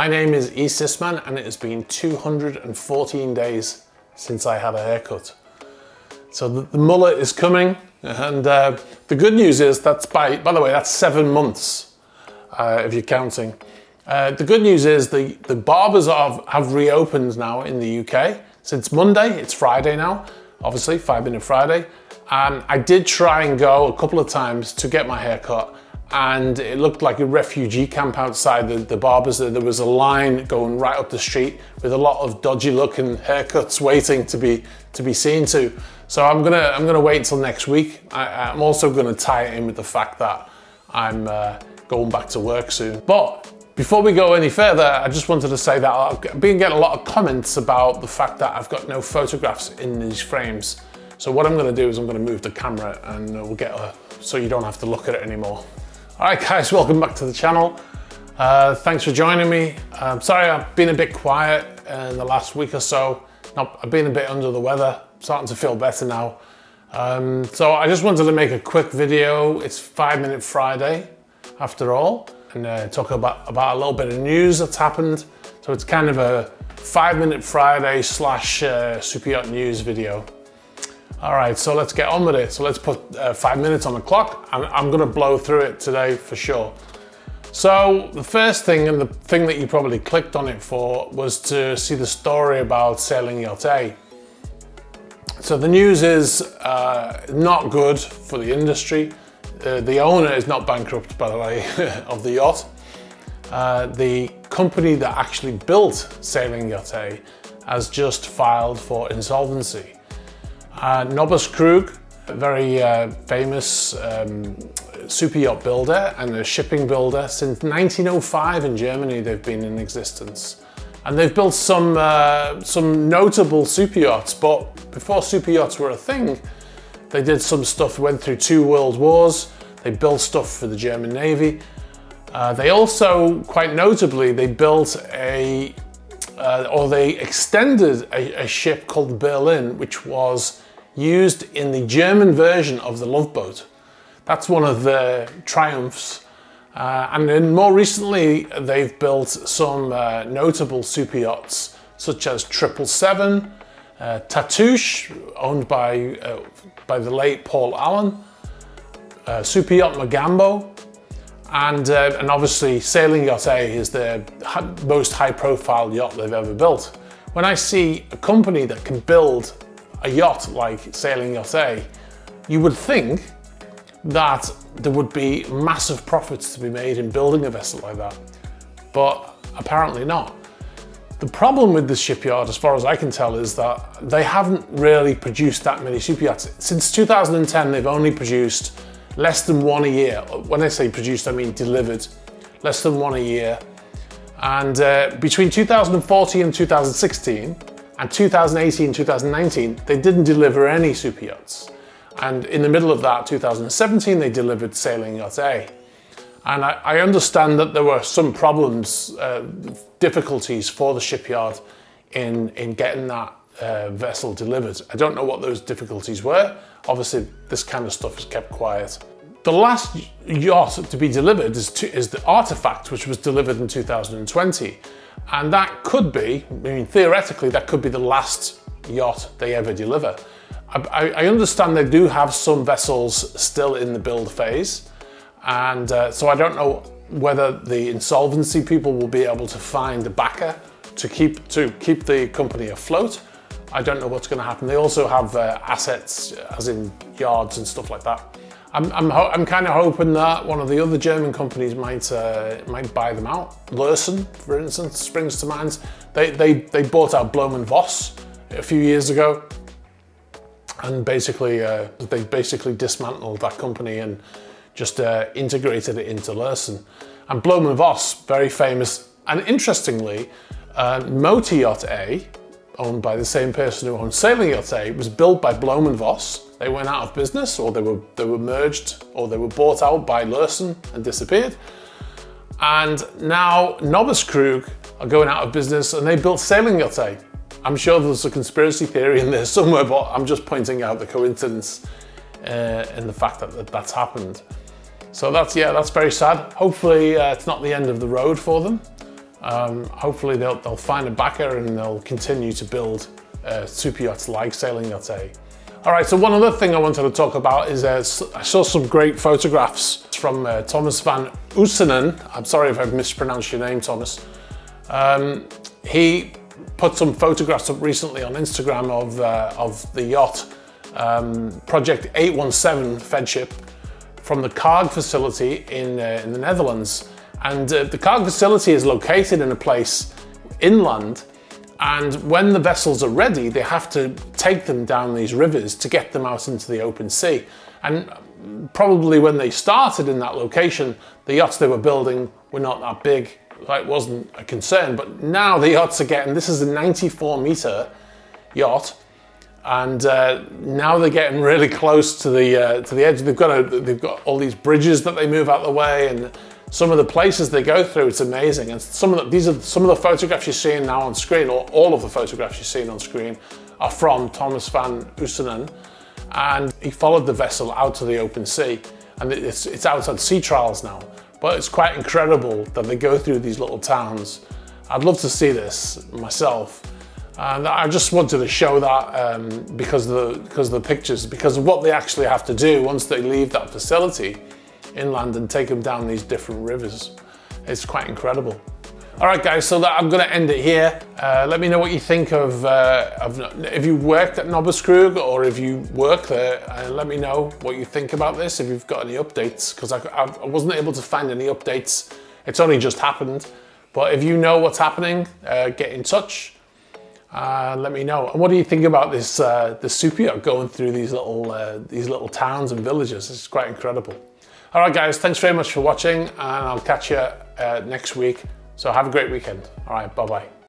My name is E. Sisman and it has been 214 days since I had a haircut. So the, the mullet is coming and uh, the good news is that's by, by the way, that's seven months uh, if you're counting. Uh, the good news is the, the barbers have, have reopened now in the UK. Since Monday, it's Friday now, obviously, Five Minute Friday. And I did try and go a couple of times to get my hair cut and it looked like a refugee camp outside the, the barbers. There was a line going right up the street with a lot of dodgy looking haircuts waiting to be to be seen to. So I'm gonna I'm gonna wait until next week. I, am also gonna tie it in with the fact that I'm uh, going back to work soon. But before we go any further, I just wanted to say that I've been getting a lot of comments about the fact that I've got no photographs in these frames. So what I'm gonna do is I'm gonna move the camera and we'll get a, so you don't have to look at it anymore. All right guys, welcome back to the channel. Uh, thanks for joining me. I'm sorry I've been a bit quiet in the last week or so. I've been a bit under the weather, starting to feel better now. Um, so I just wanted to make a quick video. It's Five Minute Friday, after all, and uh, talk about, about a little bit of news that's happened. So it's kind of a Five Minute Friday slash uh, Super Yacht News video. All right, so let's get on with it. So let's put uh, five minutes on the clock. I'm, I'm gonna blow through it today for sure. So the first thing and the thing that you probably clicked on it for was to see the story about sailing yacht A. So the news is uh, not good for the industry. Uh, the owner is not bankrupt, by the way, of the yacht. Uh, the company that actually built Sailing Yacht A has just filed for insolvency. Uh, Nobiskrug, a very uh, famous um, super yacht builder and a shipping builder. Since 1905 in Germany, they've been in existence. And they've built some, uh, some notable super yachts, but before super yachts were a thing, they did some stuff, went through two world wars, they built stuff for the German Navy. Uh, they also, quite notably, they built a, uh, or they extended a, a ship called Berlin, which was used in the German version of the Love Boat. That's one of the triumphs. Uh, and then more recently, they've built some uh, notable super yachts, such as 777, uh, Tatoosh, owned by, uh, by the late Paul Allen, uh, super yacht Mogambo, and, uh, and obviously Sailing Yacht A is the most high profile yacht they've ever built. When I see a company that can build a yacht like Sailing Yacht A, you would think that there would be massive profits to be made in building a vessel like that, but apparently not. The problem with this shipyard, as far as I can tell, is that they haven't really produced that many yachts. Since 2010, they've only produced less than one a year. When I say produced, I mean delivered, less than one a year. And uh, between 2014 and 2016, and 2018, 2019, they didn't deliver any super yachts. And in the middle of that, 2017, they delivered Sailing Yacht A. And I, I understand that there were some problems, uh, difficulties for the shipyard in, in getting that uh, vessel delivered. I don't know what those difficulties were. Obviously, this kind of stuff is kept quiet. The last yacht to be delivered is, to, is the Artefact, which was delivered in 2020. And that could be, I mean, theoretically, that could be the last yacht they ever deliver. I, I understand they do have some vessels still in the build phase. And uh, so I don't know whether the insolvency people will be able to find a backer to keep, to keep the company afloat. I don't know what's going to happen. They also have uh, assets, as in yards and stuff like that. I'm, I'm, I'm kind of hoping that one of the other German companies might uh, might buy them out. Lürssen, for instance, springs to mind. They, they, they bought out Blohm Voss a few years ago and basically uh, they basically dismantled that company and just uh, integrated it into Lürssen. And Blohm Voss, very famous. And interestingly, uh, Motor Yacht A, owned by the same person who owns Sailing Yacht A, was built by Blohm Voss they went out of business or they were, they were merged or they were bought out by Lürssen and disappeared. And now Nobiskrug are going out of business and they built Sailing Yacht I'm sure there's a conspiracy theory in there somewhere, but I'm just pointing out the coincidence uh, in the fact that, that that's happened. So that's, yeah, that's very sad. Hopefully uh, it's not the end of the road for them. Um, hopefully they'll, they'll find a backer and they'll continue to build uh, super yachts like Sailing Yacht. All right, so one other thing I wanted to talk about is uh, I saw some great photographs from uh, Thomas van Oossanen. I'm sorry if I've mispronounced your name, Thomas. Um, he put some photographs up recently on Instagram of, uh, of the yacht, um, Project 817 Feadship, from the Kaag facility in, uh, in the Netherlands. And uh, the Kaag facility is located in a place inland and when the vessels are ready, they have to take them down these rivers to get them out into the open sea. And probably when they started in that location, the yachts they were building were not that big. That wasn't a concern. But now the yachts are getting, this is a 94 meter yacht. And uh, now they're getting really close to the uh, to the edge. They've got a, they've got all these bridges that they move out the way, and some of the places they go through, it's amazing. And some of the, these are some of the photographs you're seeing now on screen, or all of the photographs you're seeing on screen, are from Thomas van Oossanen. And he followed the vessel out to the open sea. And it's, it's out on sea trials now. But it's quite incredible that they go through these little towns. I'd love to see this myself. And I just wanted to show that um, because, of the, because of the pictures, because of what they actually have to do once they leave that facility inland and take them down these different rivers. It's quite incredible. All right, guys, so that, I'm gonna end it here. Uh, let me know what you think of, uh, of, if you worked at Nobiskrug or if you work there, uh, let me know what you think about this, if you've got any updates, because I, I, wasn't able to find any updates. It's only just happened. But if you know what's happening, uh, get in touch. Uh, let me know. And what do you think about this uh, the super yacht going through these little these little towns and villages? It's quite incredible. All right, guys, thanks very much for watching, and I'll catch you uh, next week. So have a great weekend. All right, bye bye.